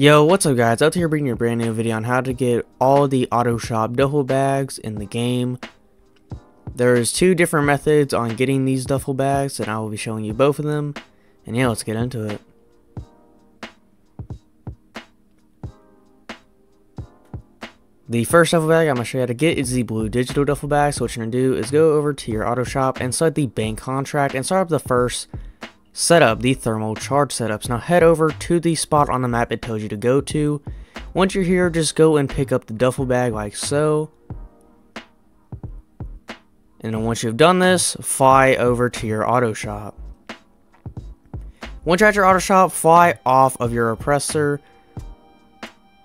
Yo, what's up guys? Out here bringing you a brand new video on how to get all the auto shop duffel bags in the game. There's two different methods on getting these duffel bags and I will be showing you both of them. And yeah, let's get into it. The first duffel bag I'm going to show you how to get is the blue digital duffel bag. So what you're going to do is go over to your auto shop and select the bank contract and start up the first setup, the thermal charge setups. Now head over to the spot on the map it tells you to go to. Once you're here, just go and pick up the duffel bag like so. And then once you've done this, fly over to your auto shop. Once you're at your auto shop, fly off of your oppressor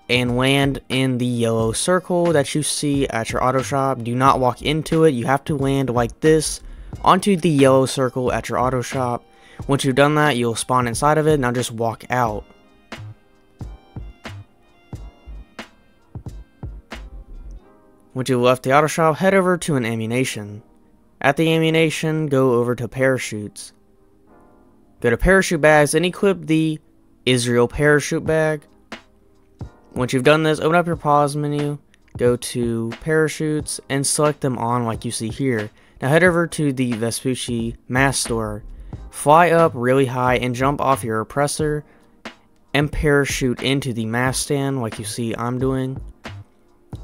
and land in the yellow circle that you see at your auto shop. Do not walk into it. You have to land like this onto the yellow circle at your auto shop. Once you've done that, you'll spawn inside of it. Now just walk out. Once you've left the auto shop, head over to an Ammu-Nation. At the Ammu-Nation, go over to parachutes. Go to parachute bags and equip the Israel parachute bag. Once you've done this, open up your pause menu, go to parachutes, and select them on like you see here. Now head over to the Vespucci mask store. Fly up really high and jump off your oppressor and parachute into the mask stand like you see I'm doing.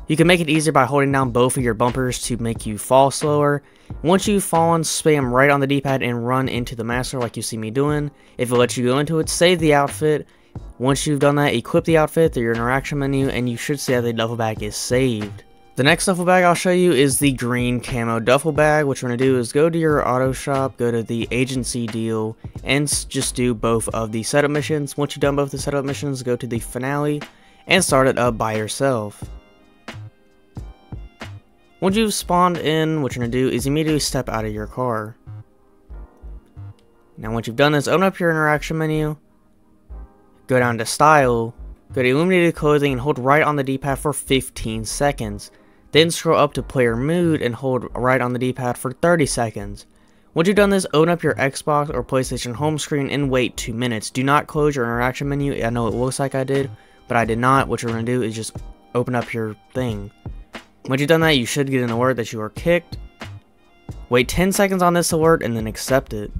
You can make it easier by holding down both of your bumpers to make you fall slower. Once you've fallen, spam right on the D-pad and run into the master like you see me doing. If it lets you go into it, save the outfit, once you've done that, equip the outfit through your interaction menu and you should see that the duffel bag is saved. The next duffel bag I'll show you is the green camo duffel bag. What you're going to do is go to your auto shop, go to the agency deal, and just do both of the setup missions. Once you've done both the setup missions, go to the finale and start it up by yourself. Once you've spawned in, what you're going to do is immediately step out of your car. Now once you've done this, open up your interaction menu, Go down to Style, go to Illuminated Clothing and hold right on the D-pad for 15 seconds. Then scroll up to Player Mood and hold right on the D-pad for 30 seconds. Once you've done this, open up your Xbox or PlayStation home screen and wait 2 minutes. Do not close your interaction menu. I know it looks like I did, but I did not. What you're going to do is just open up your thing. Once you've done that, you should get an alert that you are kicked. Wait 10 seconds on this alert and then accept it.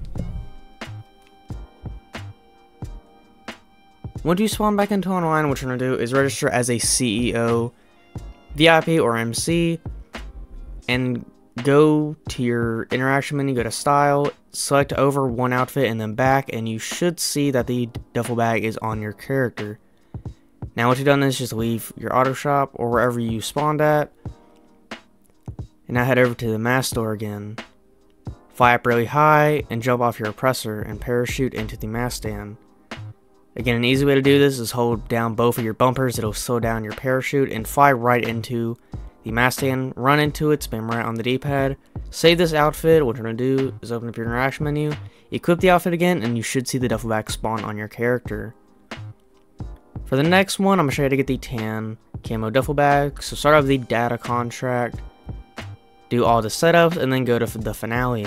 Once you spawn back into online, what you're going to do is register as a CEO, VIP, or MC, and go to your interaction menu, go to style, select over one outfit and then back, and you should see that the duffel bag is on your character. Now once you've done this, just leave your auto shop or wherever you spawned at, and now head over to the mass store again. Fly up really high and jump off your oppressor and parachute into the mass stand. Again, an easy way to do this is hold down both of your bumpers. It'll slow down your parachute and fly right into the mask stand. Run into it, spam right on the D-pad. Save this outfit. What you're going to do is open up your interaction menu, equip the outfit again, and you should see the duffel bag spawn on your character. For the next one, I'm going to show you how to get the tan camo duffel bag. So start off the data contract, do all the setups, and then go to the finale.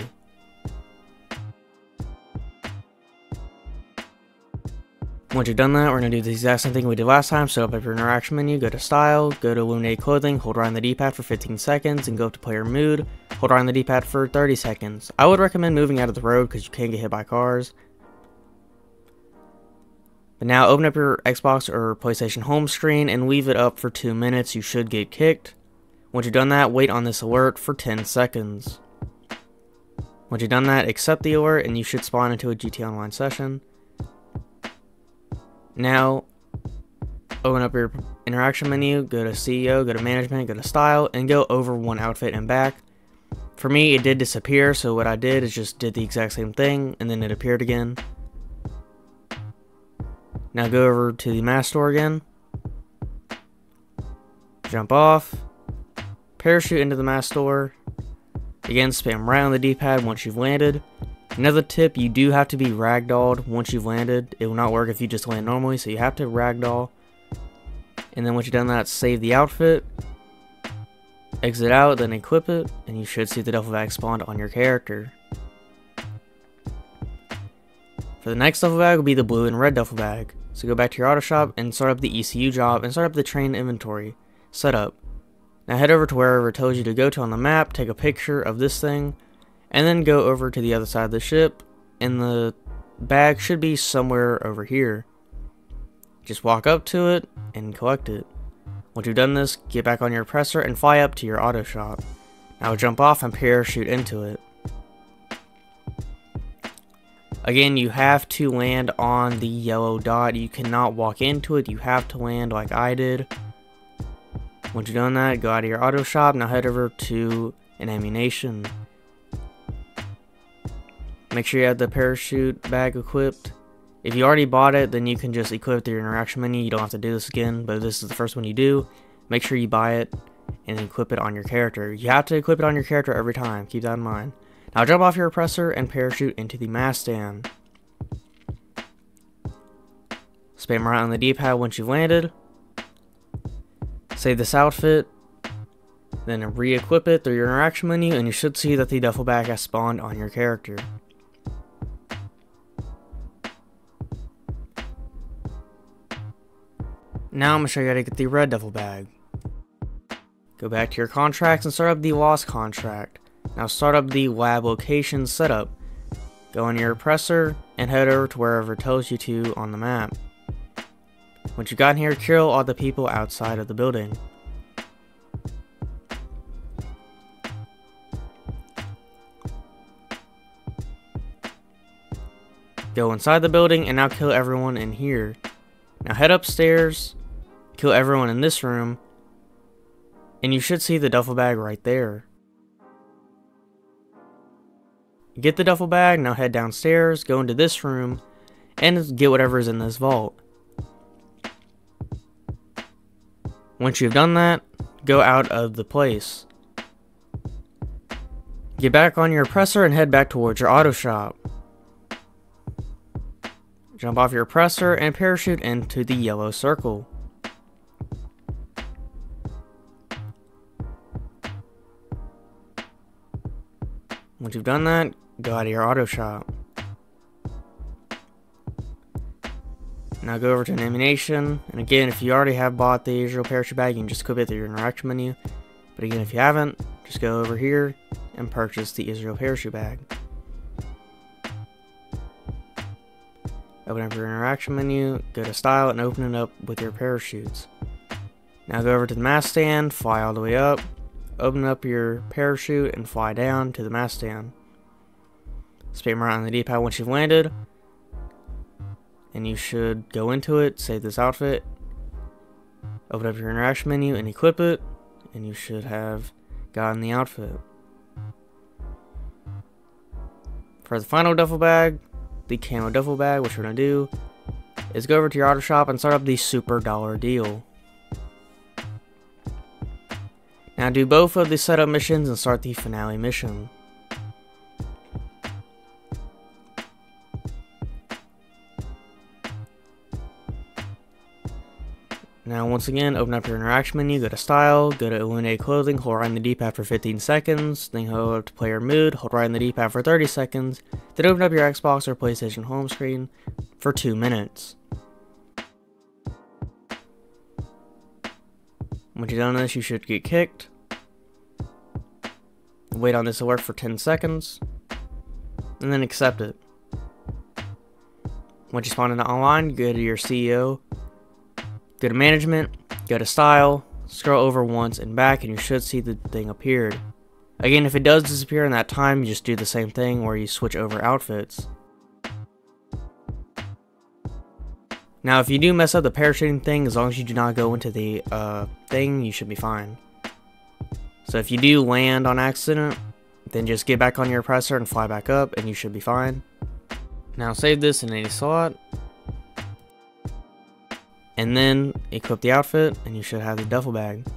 Once you've done that, we're going to do the exact same thing we did last time. So up your interaction menu, go to style, go to illuminate clothing, hold on the D-pad for 15 seconds, and go up to player mood, hold on the D-pad for 30 seconds. I would recommend moving out of the road because you can get hit by cars. But now open up your Xbox or PlayStation home screen and leave it up for 2 minutes. You should get kicked. Once you've done that, wait on this alert for 10 seconds. Once you've done that, accept the alert and you should spawn into a GT Online session. Now, open up your interaction menu, go to CEO, go to management, go to style, and go over one outfit and back. For me, it did disappear, so what I did is just did the exact same thing, and then it appeared again. Now go over to the mask store again. Jump off. Parachute into the mask store. Again, spam right on the D-pad once you've landed. Another tip, you do have to be ragdolled once you've landed. It will not work if you just land normally, so you have to ragdoll. And then once you've done that, save the outfit. Exit out, then equip it, and you should see the duffel bag spawned on your character. For the next duffel bag will be the blue and red duffel bag. So go back to your auto shop and start up the ECU job and start up the train inventory setup. Now head over to wherever it tells you to go to on the map, take a picture of this thing, and then go over to the other side of the ship, and the bag should be somewhere over here. Just walk up to it and collect it. Once you've done this, get back on your presser and fly up to your auto shop. Now jump off and parachute into it. Again, you have to land on the yellow dot. You cannot walk into it. You have to land like I did. Once you've done that, go out of your auto shop. Now head over to an Ammu-Nation. Make sure you have the parachute bag equipped. If you already bought it, then you can just equip through your interaction menu. You don't have to do this again, but if this is the first one you do, make sure you buy it and equip it on your character. You have to equip it on your character every time. Keep that in mind. Now jump off your oppressor and parachute into the mast stand. Spam right on the D-pad once you've landed. Save this outfit, then re-equip it through your interaction menu, and you should see that the duffel bag has spawned on your character. Now I'm to show you how to get the red duffel bag. Go back to your contracts and start up the lost contract. Now start up the lab location setup. Go on your oppressor and head over to wherever it tells you to on the map. Once you've gotten here, kill all the people outside of the building. Go inside the building and now kill everyone in here. Now head upstairs, kill everyone in this room, and you should see the duffel bag right there. Get the duffel bag, now head downstairs, go into this room, and get whatever is in this vault. Once you've done that, go out of the place. Get back on your oppressor and head back towards your auto shop. Jump off your oppressor and parachute into the yellow circle. You've done that, go out of your auto shop. Now go over to an Ammu-Nation, and again, if you already have bought the Israel parachute bag, you can just equip it through your interaction menu. But again, if you haven't, just go over here and purchase the Israel parachute bag. Open up your interaction menu, go to style, and open it up with your parachutes. Now go over to the mast stand, fly all the way up, open up your parachute, and fly down to the mast stand. Spam around the D-pad once you've landed, and you should go into it, save this outfit, open up your interaction menu and equip it, and you should have gotten the outfit. For the final duffel bag, the camo duffel bag, what you're going to do is go over to your auto shop and start up the super dollar deal. Now do both of the setup missions and start the finale mission. Now once again, open up your interaction menu, go to style, go to illuminate clothing, hold right on the D-pad for 15 seconds, then hold up to player mood, hold right on the D-pad for 30 seconds, then open up your Xbox or PlayStation home screen for 2 minutes. Once you've done this, you should get kicked. Wait on this work for 10 seconds, and then accept it. Once you spawn into online, go to your CEO, Go to management, go to style, scroll over once and back and you should see the thing appeared. Again, if it does disappear in that time, you just do the same thing where you switch over outfits. Now, if you do mess up the parachuting thing, as long as you do not go into the uh, thing, you should be fine. So if you do land on accident, then just get back on your oppressor and fly back up, and you should be fine. Now save this in any slot, and then equip the outfit and you should have the duffel bag.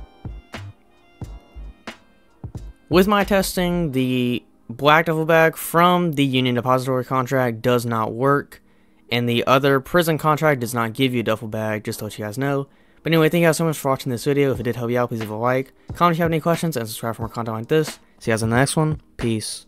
With my testing, the black duffel bag from the Union Depository contract does not work, and the other prison contract does not give you a duffel bag, just to let you guys know. But anyway, thank you guys so much for watching this video. If it did help you out, please leave a like, comment if you have any questions, and subscribe for more content like this. See you guys in the next one. Peace.